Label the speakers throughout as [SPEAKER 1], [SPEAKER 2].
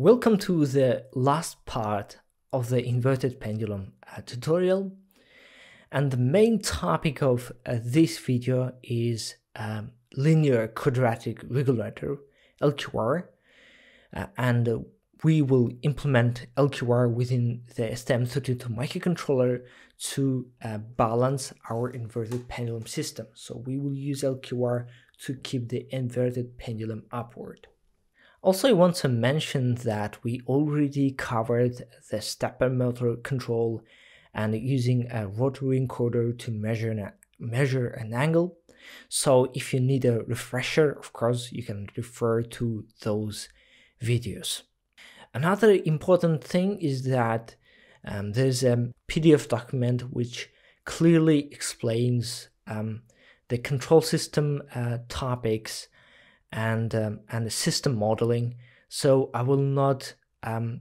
[SPEAKER 1] Welcome to the last part of the inverted pendulum uh, tutorial. And the main topic of uh, this video is um, linear quadratic regulator, LQR. Uh, and we will implement LQR within the STM32 microcontroller to uh, balance our inverted pendulum system. So we will use LQR to keep the inverted pendulum upward. Also, I want to mention that we already covered the stepper motor control and using a rotary encoder to measure an, measure an angle. So if you need a refresher, of course, you can refer to those videos. Another important thing is that um, there's a PDF document which clearly explains um, the control system uh, topics and um, and the system modeling. So I will not um,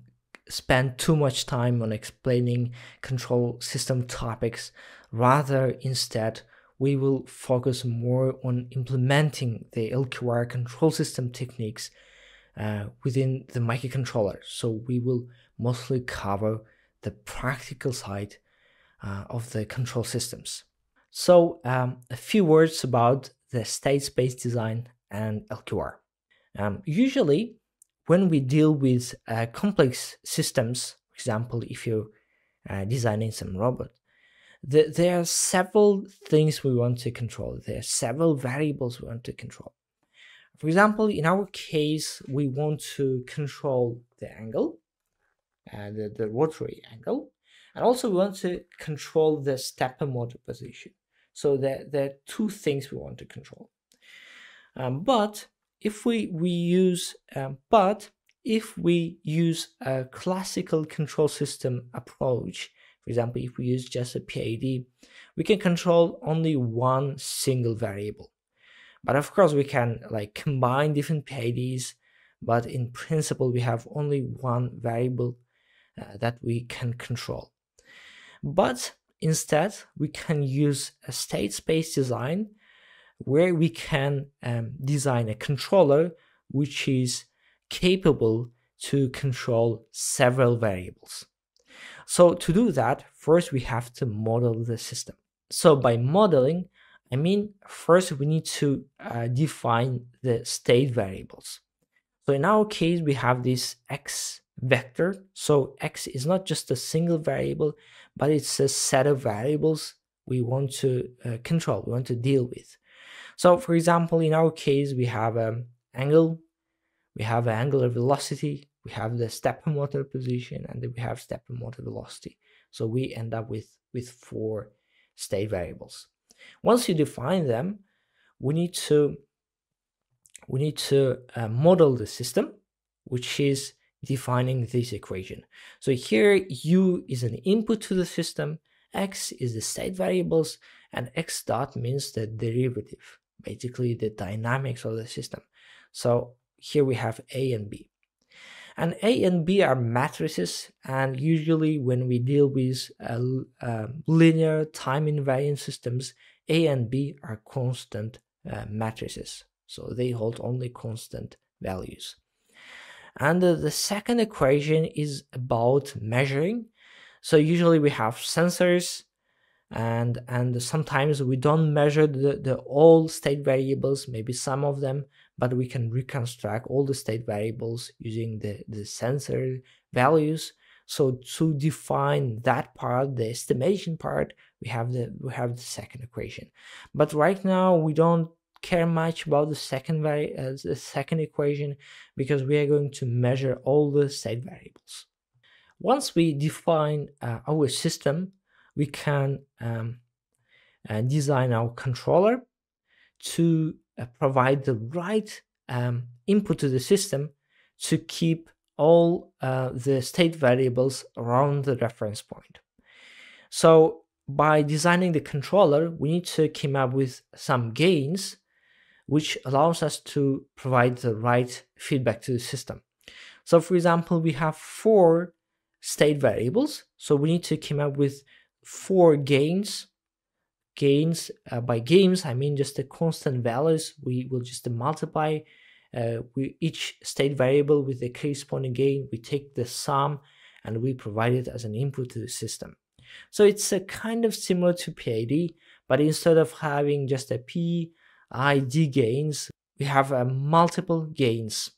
[SPEAKER 1] spend too much time on explaining control system topics. Rather, instead, we will focus more on implementing the LQR control system techniques uh, within the microcontroller. So we will mostly cover the practical side uh, of the control systems. So um, a few words about the state space design and LQR. Um, usually, when we deal with uh, complex systems, for example, if you're uh, designing some robot, the, there are several things we want to control. There are several variables we want to control. For example, in our case, we want to control the angle, uh, the, the rotary angle, and also we want to control the stepper motor position. So there, there are two things we want to control. Um, but if we, we use, um, but if we use a classical control system approach, for example, if we use just a PID, we can control only one single variable. But of course, we can like combine different PIDs, but in principle, we have only one variable uh, that we can control. But instead, we can use a state space design where we can um, design a controller which is capable to control several variables. So to do that, first we have to model the system. So by modeling, I mean, first we need to uh, define the state variables. So in our case, we have this x vector. So x is not just a single variable, but it's a set of variables we want to uh, control, we want to deal with. So for example, in our case, we have an angle, we have an angular velocity, we have the stepper motor position, and then we have stepper motor velocity. So we end up with, with four state variables. Once you define them, we need to we need to uh, model the system, which is defining this equation. So here u is an input to the system, x is the state variables, and x dot means the derivative basically the dynamics of the system. So here we have A and B. And A and B are matrices, and usually when we deal with uh, uh, linear time invariant systems, A and B are constant uh, matrices. So they hold only constant values. And the second equation is about measuring. So usually we have sensors and and sometimes we don't measure the, the all state variables maybe some of them but we can reconstruct all the state variables using the the sensor values. So to define that part the estimation part we have the we have the second equation. But right now we don't care much about the second vari- uh, the second equation because we are going to measure all the state variables. Once we define uh, our system we can um, uh, design our controller to uh, provide the right um, input to the system to keep all uh, the state variables around the reference point. So by designing the controller, we need to come up with some gains, which allows us to provide the right feedback to the system. So for example, we have four state variables. So we need to come up with four gains gains uh, by gains i mean just the constant values we will just multiply uh, we each state variable with the corresponding gain, we take the sum and we provide it as an input to the system. So it's a kind of similar to PID, but instead of having just a PID gains, we have uh, multiple gains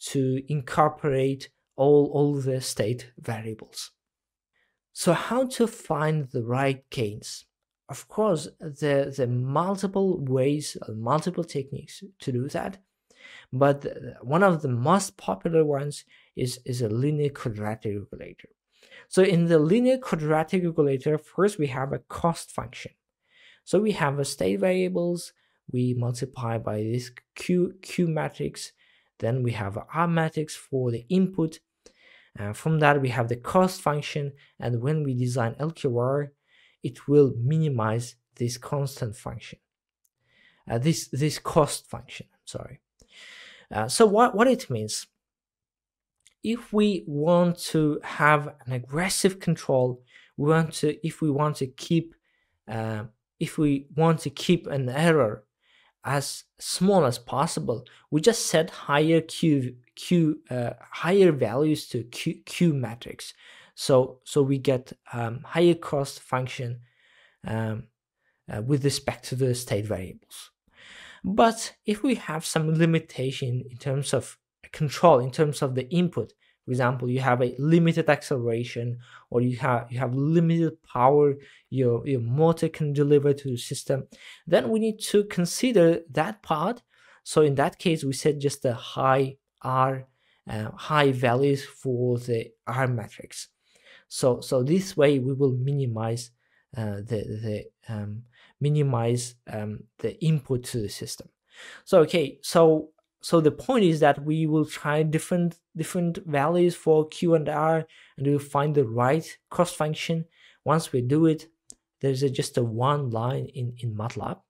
[SPEAKER 1] to incorporate all, all the state variables. So how to find the right gains? Of course, there, there are multiple ways, multiple techniques to do that. But one of the most popular ones is, is a linear quadratic regulator. So in the linear quadratic regulator, first we have a cost function. So we have a state variables, we multiply by this Q, Q matrix, then we have R matrix for the input, and from that we have the cost function, and when we design LQR, it will minimize this constant function, uh, this, this cost function, sorry. Uh, so what, what it means, if we want to have an aggressive control, we want to, if we want to keep, uh, if we want to keep an error as small as possible, we just set higher Q, Q, uh, higher values to Q, Q matrix. So, so we get um, higher cost function um, uh, with respect to the state variables. But if we have some limitation in terms of control, in terms of the input, for example, you have a limited acceleration or you have you have limited power your, your motor can deliver to the system, then we need to consider that part. So in that case, we set just a high R, uh, high values for the R matrix. So so this way we will minimize uh, the the um, minimize um, the input to the system. So okay, so so the point is that we will try different different values for Q and R and we'll find the right cost function. Once we do it, there's a, just a one line in, in MATLAB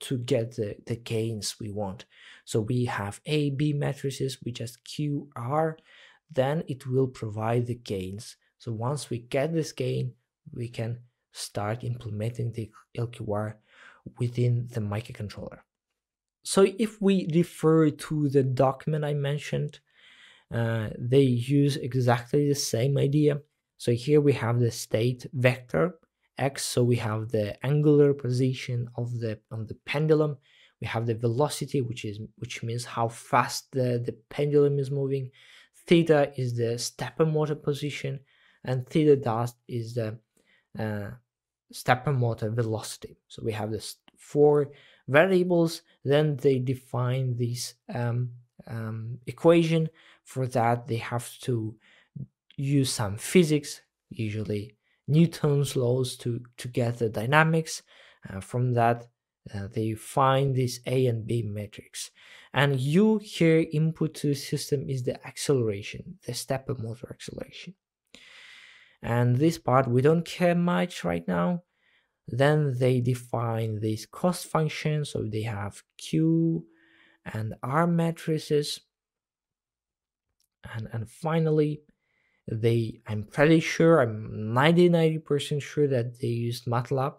[SPEAKER 1] to get the, the gains we want. So we have A, B matrices, we just Q, R, then it will provide the gains. So once we get this gain, we can start implementing the LQR within the microcontroller. So if we refer to the document I mentioned, uh, they use exactly the same idea. So here we have the state vector x, so we have the angular position of the of the pendulum. We have the velocity, which is which means how fast the, the pendulum is moving. Theta is the stepper motor position, and theta dot is the uh, stepper motor velocity. So we have this four variables, then they define this um, um, equation. For that, they have to use some physics, usually Newton's laws, to, to get the dynamics. Uh, from that, uh, they find this A and B matrix. And U here input to the system is the acceleration, the stepper motor acceleration. And this part we don't care much right now. Then they define these cost functions. So they have Q and R matrices. And, and finally, they I'm pretty sure, I'm 90 percent sure that they used MATLAB.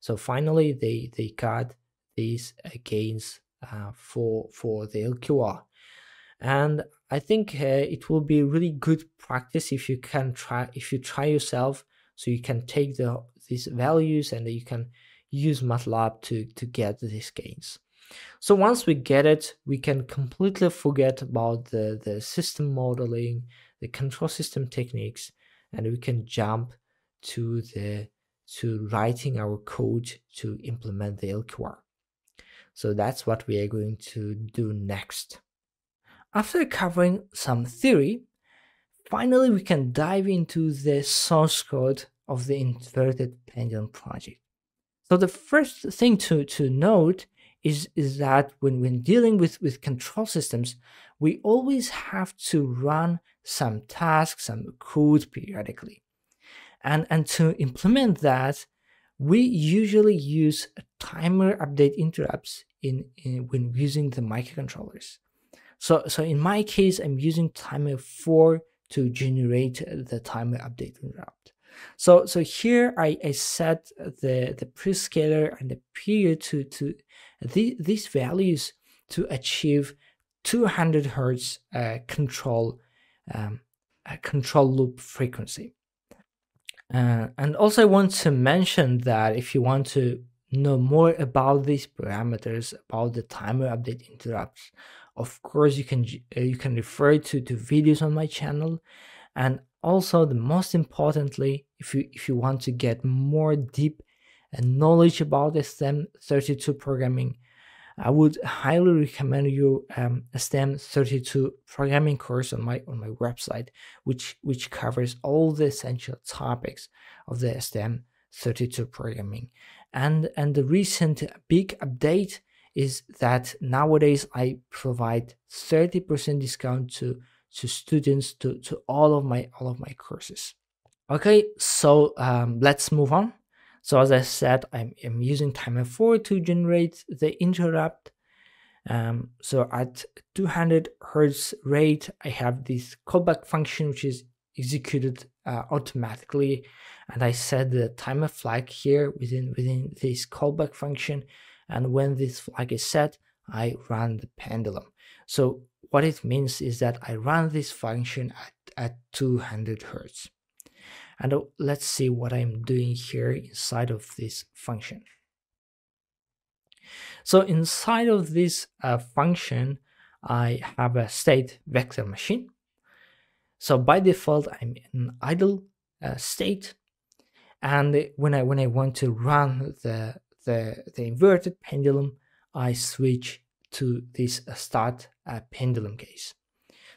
[SPEAKER 1] So finally, they, they got these gains uh, for, for the LQR. And I think uh, it will be really good practice if you can try, if you try yourself, so you can take the these values and you can use MATLAB to, to get these gains. So once we get it, we can completely forget about the, the system modeling, the control system techniques, and we can jump to the to writing our code to implement the LQR. So that's what we are going to do next. After covering some theory, finally we can dive into the source code of the inverted pendulum project. So the first thing to, to note is, is that when, when dealing with, with control systems, we always have to run some tasks, some code periodically. And, and to implement that, we usually use timer update interrupts in, in when using the microcontrollers. So, so in my case, I'm using timer 4 to generate the timer update interrupt. So so here I, I set the, the prescaler and the period to, to the, these values to achieve 200 hertz uh, control um, control loop frequency. Uh, and also I want to mention that if you want to know more about these parameters, about the timer update interrupts, of course you can uh, you can refer to to videos on my channel and also the most importantly if you if you want to get more deep knowledge about STM32 programming I would highly recommend you um, a STM32 programming course on my on my website, which which covers all the essential topics of the STM32 programming. And and the recent big update is that nowadays I provide 30% discount to to students to to all of my all of my courses. Okay, so um, let's move on. So as I said, I'm, I'm using timer 4 to generate the interrupt. Um, so at 200 hertz rate, I have this callback function which is executed uh, automatically, and I set the timer flag here within within this callback function. And when this flag is set, I run the pendulum. So what it means is that I run this function at, at 200 hertz. And uh, let's see what I'm doing here inside of this function. So inside of this uh, function, I have a state vector machine. So by default, I'm in idle uh, state. And when I when I want to run the the, the inverted pendulum, I switch to this start uh, pendulum case.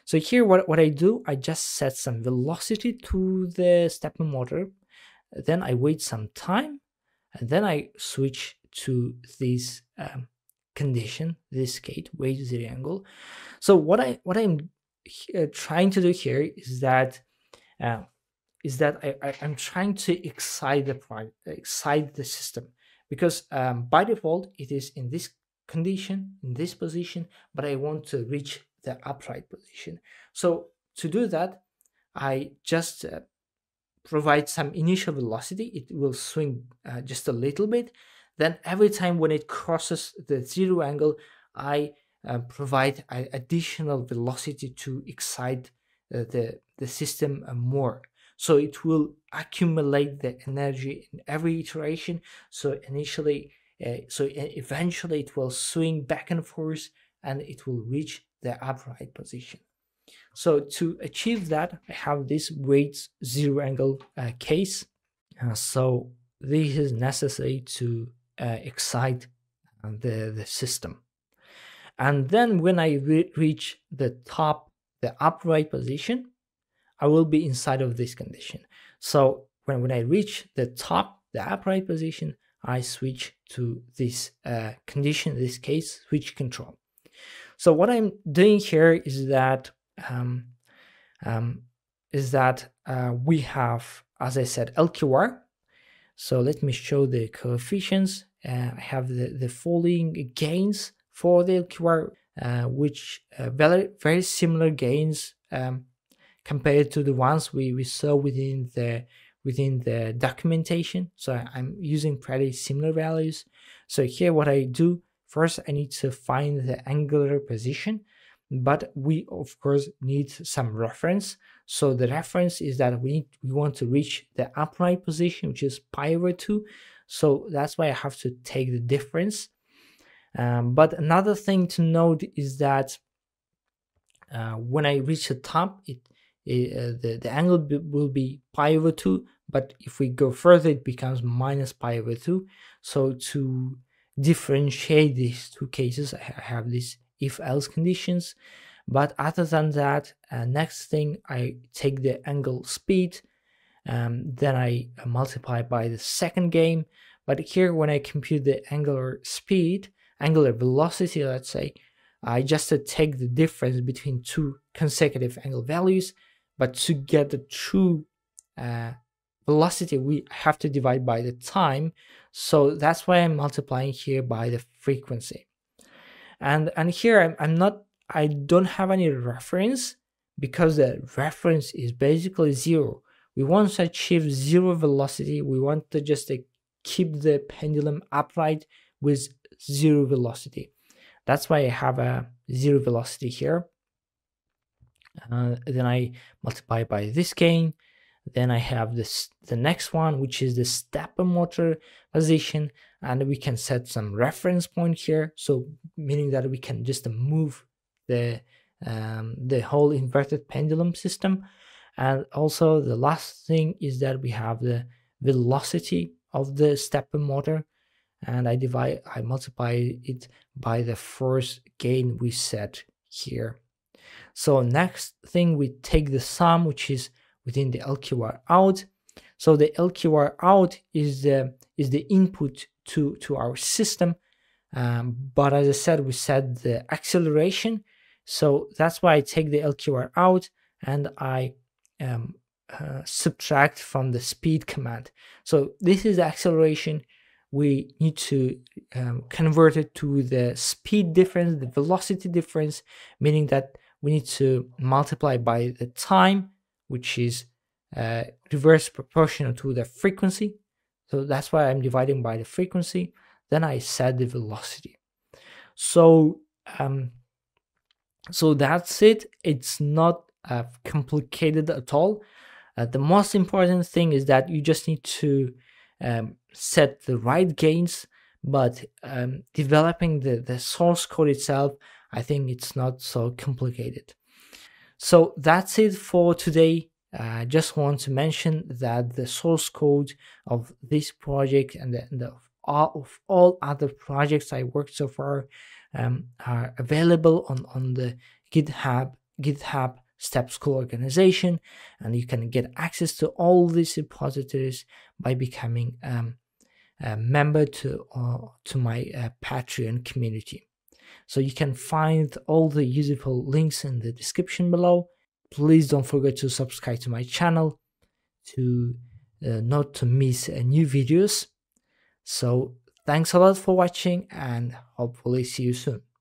[SPEAKER 1] So here what, what I do, I just set some velocity to the stepper motor, then I wait some time, and then I switch to this um, condition, this gate, wait zero angle. So what I what I'm uh, trying to do here is that uh, is that I, I am trying to excite the excite the system because um, by default it is in this condition in this position, but I want to reach the upright position. So to do that, I just uh, provide some initial velocity. It will swing uh, just a little bit. Then every time when it crosses the zero angle, I uh, provide additional velocity to excite uh, the, the system uh, more. So it will accumulate the energy in every iteration. So initially, uh, so eventually it will swing back and forth and it will reach the upright position. So to achieve that, I have this wait zero angle uh, case. Uh, so this is necessary to uh, excite uh, the, the system. And then when I re reach the top, the upright position, I will be inside of this condition. So when, when I reach the top, the upright position, I switch to this uh, condition, this case, switch control. So what I'm doing here is that um, um, is that uh, we have, as I said, LQR. So let me show the coefficients. Uh, I have the, the following gains for the LQR, uh, which uh, very, very similar gains um, compared to the ones we, we saw within the within the documentation. So I'm using pretty similar values. So here what I do First, I need to find the angular position, but we of course need some reference. So the reference is that we need, we want to reach the upright position, which is pi over 2. So that's why I have to take the difference. Um, but another thing to note is that uh, when I reach the top, it, it uh, the, the angle will be pi over 2, but if we go further, it becomes minus pi over 2. So to differentiate these two cases. I have these if else conditions. But other than that, uh, next thing I take the angle speed, um, then I multiply by the second gain. But here, when I compute the angular speed, angular velocity, let's say, I just uh, take the difference between two consecutive angle values. But to get the true uh, velocity, we have to divide by the time. So that's why I'm multiplying here by the frequency. And, and here I'm, I'm not, I don't have any reference because the reference is basically zero. We want to achieve zero velocity. We want to just uh, keep the pendulum upright with zero velocity. That's why I have a zero velocity here. Uh, then I multiply by this gain. Then I have this the next one, which is the stepper motor position, and we can set some reference point here. So meaning that we can just move the um, the whole inverted pendulum system. And also the last thing is that we have the velocity of the stepper motor and I divide, I multiply it by the first gain we set here. So next thing we take the sum which is within the LQR out. So the LQR out is the is the input to to our system. Um, but as I said, we set the acceleration. So that's why I take the LQR out and I um, uh, subtract from the speed command. So this is the acceleration we need to um, convert it to the speed difference, the velocity difference, meaning that we need to multiply by the time, which is uh, reverse proportional to the frequency. So that's why I'm dividing by the frequency. Then I set the velocity. So um, so that's it. It's not uh, complicated at all. Uh, the most important thing is that you just need to um, set the right gains, but um, developing the, the source code itself, I think it's not so complicated. So that's it for today. I uh, just want to mention that the source code of this project and the, the all, of all other projects I worked so far um, are available on, on the GitHub GitHub Steppe School organization, and you can get access to all these repositories by becoming um, a member to uh, to my uh, Patreon community. So you can find all the useful links in the description below. Please don't forget to subscribe to my channel to uh, not to miss uh, new videos. So thanks a lot for watching and hopefully see you soon.